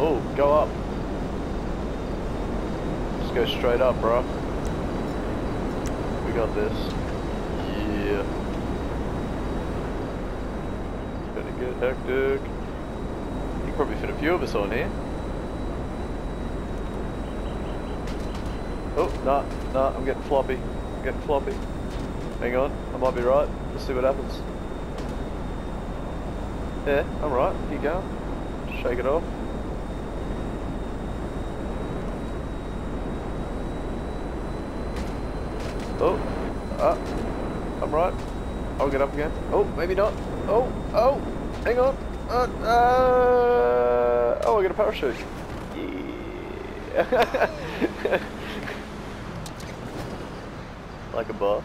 Oh, go up. Just go straight up, bro. We got this. Yeah. It's gonna get hectic. You probably fit a few of us on here. Oh, nah, nah, I'm getting floppy. I'm getting floppy. Hang on, I might be right. Let's see what happens. Yeah, I'm right. Keep going. Shake it off. Oh, ah, I'm right. I'll get up again. Oh, maybe not. Oh, oh, hang on. Uh, uh, oh, I got a parachute. Yeah. like a boss.